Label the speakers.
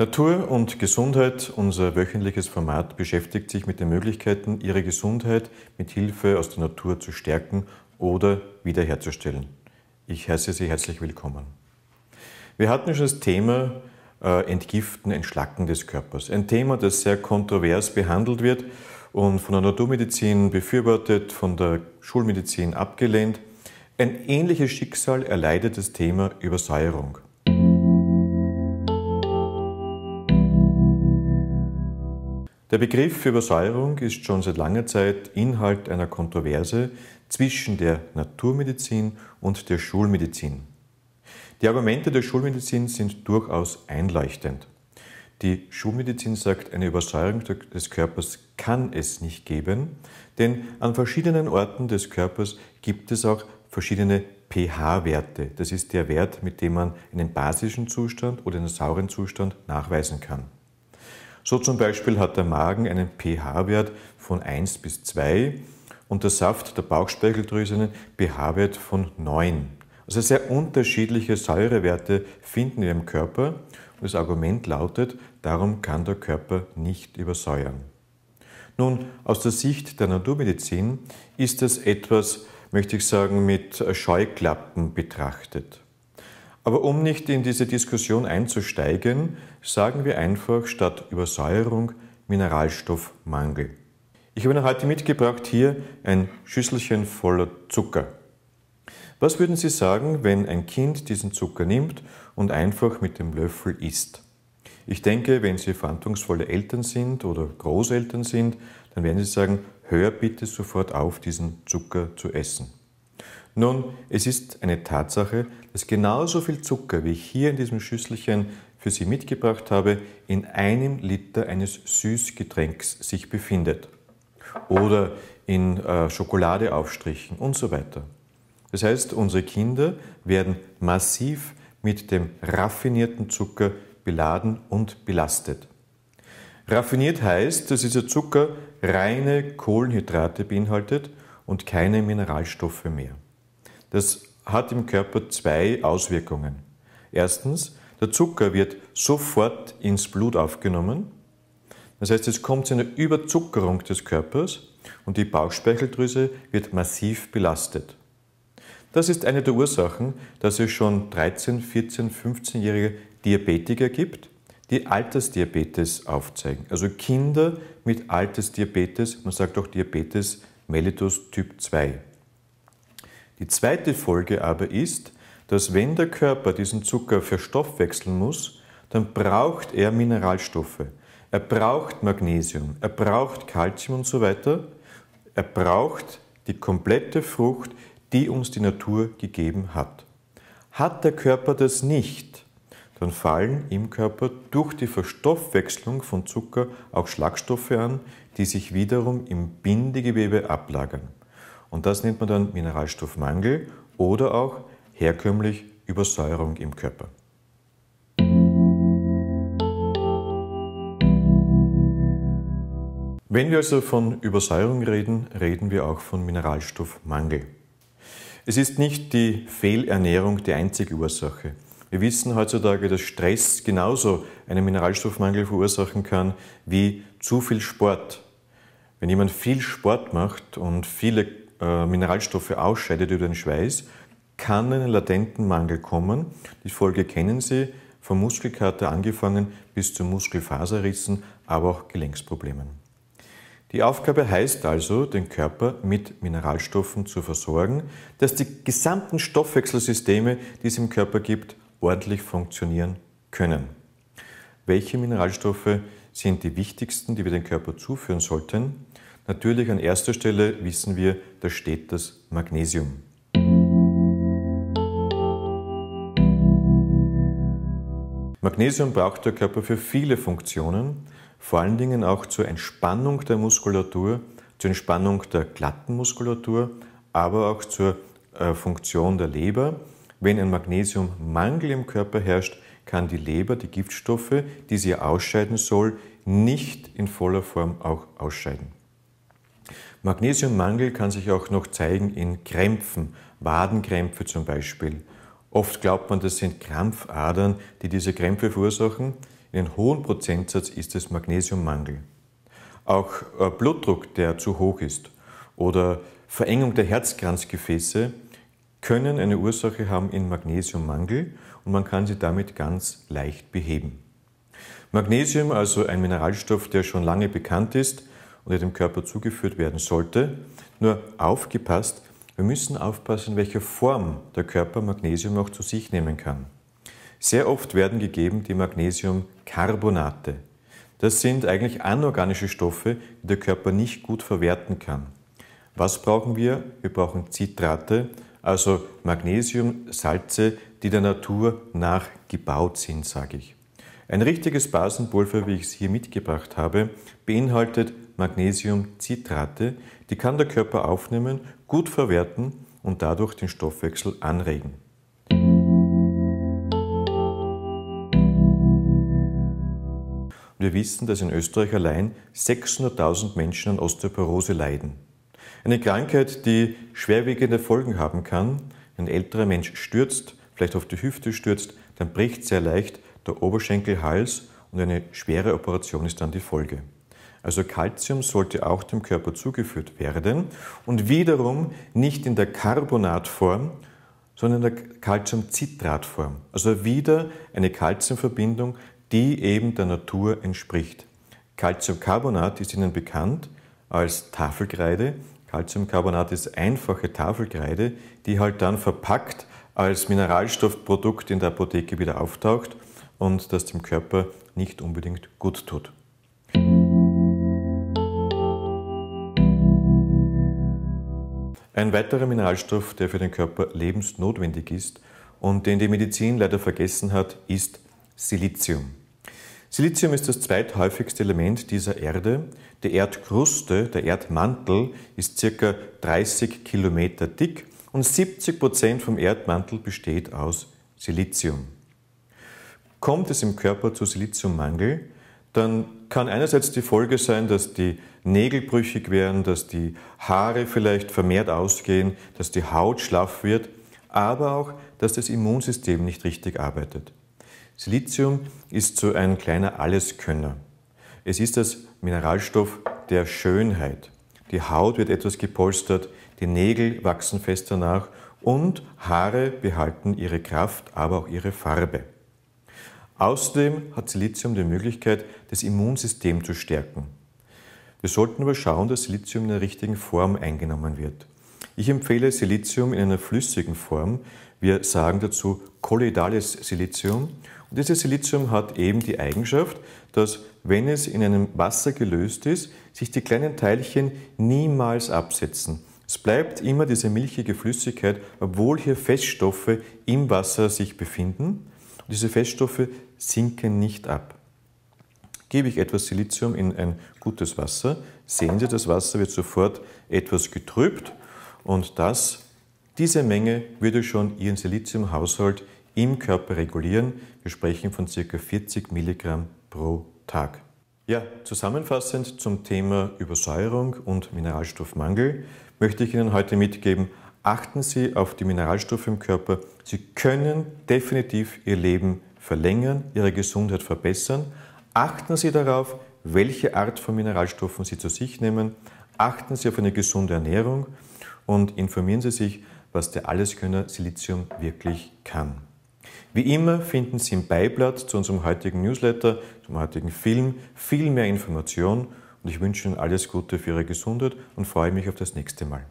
Speaker 1: Natur und Gesundheit, unser wöchentliches Format, beschäftigt sich mit den Möglichkeiten, ihre Gesundheit mit Hilfe aus der Natur zu stärken oder wiederherzustellen. Ich heiße Sie herzlich willkommen. Wir hatten schon das Thema äh, Entgiften, Entschlacken des Körpers. Ein Thema, das sehr kontrovers behandelt wird und von der Naturmedizin befürwortet, von der Schulmedizin abgelehnt. Ein ähnliches Schicksal erleidet das Thema Übersäuerung. Der Begriff Übersäuerung ist schon seit langer Zeit Inhalt einer Kontroverse zwischen der Naturmedizin und der Schulmedizin. Die Argumente der Schulmedizin sind durchaus einleuchtend. Die Schulmedizin sagt, eine Übersäuerung des Körpers kann es nicht geben, denn an verschiedenen Orten des Körpers gibt es auch verschiedene pH-Werte. Das ist der Wert, mit dem man einen basischen Zustand oder einen sauren Zustand nachweisen kann. So zum Beispiel hat der Magen einen pH-Wert von 1 bis 2 und der Saft der Bauchspeicheldrüse einen pH-Wert von 9. Also sehr unterschiedliche Säurewerte finden wir im Körper und das Argument lautet, darum kann der Körper nicht übersäuern. Nun, aus der Sicht der Naturmedizin ist das etwas, möchte ich sagen, mit Scheuklappen betrachtet. Aber um nicht in diese Diskussion einzusteigen, sagen wir einfach statt Übersäuerung Mineralstoffmangel. Ich habe Ihnen heute mitgebracht hier ein Schüsselchen voller Zucker. Was würden Sie sagen, wenn ein Kind diesen Zucker nimmt und einfach mit dem Löffel isst? Ich denke, wenn Sie verantwortungsvolle Eltern sind oder Großeltern sind, dann werden Sie sagen, hör bitte sofort auf, diesen Zucker zu essen. Nun, es ist eine Tatsache, dass genauso viel Zucker, wie ich hier in diesem Schüsselchen für Sie mitgebracht habe, in einem Liter eines Süßgetränks sich befindet. Oder in äh, Schokoladeaufstrichen und so weiter. Das heißt, unsere Kinder werden massiv mit dem raffinierten Zucker beladen und belastet. Raffiniert heißt, dass dieser Zucker reine Kohlenhydrate beinhaltet und keine Mineralstoffe mehr. Das hat im Körper zwei Auswirkungen. Erstens, der Zucker wird sofort ins Blut aufgenommen. Das heißt, es kommt zu einer Überzuckerung des Körpers und die Bauchspeicheldrüse wird massiv belastet. Das ist eine der Ursachen, dass es schon 13, 14, 15-jährige Diabetiker gibt, die Altersdiabetes aufzeigen. Also Kinder mit Altersdiabetes, man sagt auch Diabetes mellitus Typ 2. Die zweite Folge aber ist, dass wenn der Körper diesen Zucker verstoffwechseln muss, dann braucht er Mineralstoffe. Er braucht Magnesium, er braucht Kalzium und so weiter. Er braucht die komplette Frucht, die uns die Natur gegeben hat. Hat der Körper das nicht, dann fallen im Körper durch die Verstoffwechslung von Zucker auch Schlagstoffe an, die sich wiederum im Bindegewebe ablagern. Und das nennt man dann Mineralstoffmangel oder auch herkömmlich Übersäuerung im Körper. Wenn wir also von Übersäuerung reden, reden wir auch von Mineralstoffmangel. Es ist nicht die Fehlernährung die einzige Ursache. Wir wissen heutzutage, dass Stress genauso einen Mineralstoffmangel verursachen kann wie zu viel Sport. Wenn jemand viel Sport macht und viele äh, Mineralstoffe ausscheidet über den Schweiß, kann einen latenten Mangel kommen. Die Folge kennen Sie, vom Muskelkater angefangen bis zu Muskelfaserrissen, aber auch Gelenksproblemen. Die Aufgabe heißt also, den Körper mit Mineralstoffen zu versorgen, dass die gesamten Stoffwechselsysteme, die es im Körper gibt, ordentlich funktionieren können. Welche Mineralstoffe sind die wichtigsten, die wir dem Körper zuführen sollten? Natürlich an erster Stelle wissen wir, da steht das Magnesium. Magnesium braucht der Körper für viele Funktionen, vor allen Dingen auch zur Entspannung der Muskulatur, zur Entspannung der glatten Muskulatur, aber auch zur äh, Funktion der Leber. Wenn ein Magnesiummangel im Körper herrscht, kann die Leber die Giftstoffe, die sie ausscheiden soll, nicht in voller Form auch ausscheiden. Magnesiummangel kann sich auch noch zeigen in Krämpfen, Wadenkrämpfe zum Beispiel. Oft glaubt man, das sind Krampfadern, die diese Krämpfe verursachen. in einem hohen Prozentsatz ist es Magnesiummangel. Auch äh, Blutdruck, der zu hoch ist, oder Verengung der Herzkranzgefäße können eine Ursache haben in Magnesiummangel und man kann sie damit ganz leicht beheben. Magnesium, also ein Mineralstoff, der schon lange bekannt ist und der dem Körper zugeführt werden sollte. Nur aufgepasst, wir müssen aufpassen, in welcher Form der Körper Magnesium auch zu sich nehmen kann. Sehr oft werden gegeben die Magnesiumcarbonate. Das sind eigentlich anorganische Stoffe, die der Körper nicht gut verwerten kann. Was brauchen wir? Wir brauchen Zitrate, also Magnesiumsalze, die der Natur nachgebaut sind, sage ich. Ein richtiges Basenpulver, wie ich es hier mitgebracht habe, beinhaltet Magnesiumcitrate, die kann der Körper aufnehmen, gut verwerten und dadurch den Stoffwechsel anregen. Wir wissen, dass in Österreich allein 600.000 Menschen an Osteoporose leiden. Eine Krankheit, die schwerwiegende Folgen haben kann. Ein älterer Mensch stürzt, vielleicht auf die Hüfte stürzt, dann bricht sehr leicht der Oberschenkelhals und eine schwere Operation ist dann die Folge. Also Kalzium sollte auch dem Körper zugeführt werden und wiederum nicht in der Carbonatform, sondern in der Calciumcitratform. Also wieder eine Calciumverbindung, die eben der Natur entspricht. Calciumcarbonat ist Ihnen bekannt als Tafelkreide. Calciumcarbonat ist einfache Tafelkreide, die halt dann verpackt als Mineralstoffprodukt in der Apotheke wieder auftaucht und das dem Körper nicht unbedingt gut tut. Ein weiterer Mineralstoff, der für den Körper lebensnotwendig ist und den die Medizin leider vergessen hat, ist Silizium. Silizium ist das zweithäufigste Element dieser Erde. Die Erdkruste, der Erdmantel, ist ca. 30 Kilometer dick und 70 Prozent vom Erdmantel besteht aus Silizium. Kommt es im Körper zu Siliziummangel, dann kann einerseits die Folge sein, dass die Nägel brüchig werden, dass die Haare vielleicht vermehrt ausgehen, dass die Haut schlaff wird, aber auch, dass das Immunsystem nicht richtig arbeitet. Silizium ist so ein kleiner Alleskönner. Es ist das Mineralstoff der Schönheit. Die Haut wird etwas gepolstert, die Nägel wachsen fester nach und Haare behalten ihre Kraft, aber auch ihre Farbe. Außerdem hat Silizium die Möglichkeit, das Immunsystem zu stärken. Wir sollten aber schauen, dass Silizium in der richtigen Form eingenommen wird. Ich empfehle Silizium in einer flüssigen Form. Wir sagen dazu kolloidales Silizium und dieses Silizium hat eben die Eigenschaft, dass wenn es in einem Wasser gelöst ist, sich die kleinen Teilchen niemals absetzen. Es bleibt immer diese milchige Flüssigkeit, obwohl hier Feststoffe im Wasser sich befinden. Diese Feststoffe sinken nicht ab. Gebe ich etwas Silizium in ein gutes Wasser, sehen Sie, das Wasser wird sofort etwas getrübt und das, diese Menge würde schon Ihren Siliziumhaushalt im Körper regulieren. Wir sprechen von ca. 40 Milligramm pro Tag. Ja, zusammenfassend zum Thema Übersäuerung und Mineralstoffmangel möchte ich Ihnen heute mitgeben, achten Sie auf die Mineralstoffe im Körper. Sie können definitiv Ihr Leben verlängern, Ihre Gesundheit verbessern. Achten Sie darauf, welche Art von Mineralstoffen Sie zu sich nehmen. Achten Sie auf eine gesunde Ernährung und informieren Sie sich, was der Alleskönner Silizium wirklich kann. Wie immer finden Sie im Beiblatt zu unserem heutigen Newsletter, zum heutigen Film viel mehr Informationen und ich wünsche Ihnen alles Gute für Ihre Gesundheit und freue mich auf das nächste Mal.